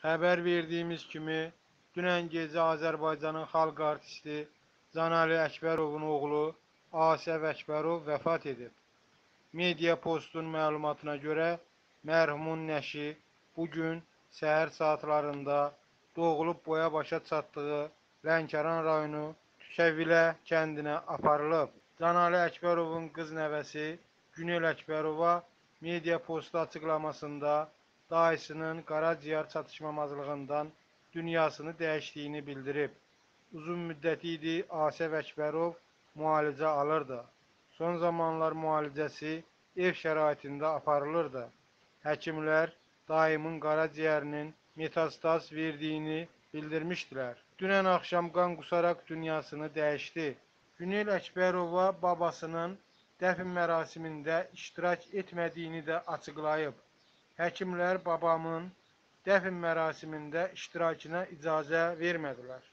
Xəbər verdiyimiz kimi, dünən gecə Azərbaycanın xalq artisti Canali Əkbərovun oğlu Asəf Əkbərov vəfat edib. Media Postun məlumatına görə, mərhumun nəşi bu gün səhər saatlarında doğulub boya-başa çatdığı Lənkəran rayonu Tükəvilə kəndinə aparılıb. Canali Əkbərovun qız nəvəsi Günel Əkbərova Media Postu açıqlamasında dayısının qaraciyər çatışmamazlığından dünyasını dəyişdiyini bildirib. Uzun müddət idi Asəf Əkbərov müalicə alırdı. Son zamanlar müalicəsi ev şəraitində aparılırdı. Həkimlər dayımın qaraciyərinin metastaz verdiyini bildirmişdilər. Dünən axşam qan qusaraq dünyasını dəyişdi. Günel Əkbərova babasının dəfn mərasimində iştirak etmədiyini də açıqlayıb. Həkimlər babamın dəfn mərasimində iştirakına icazə vermədilər.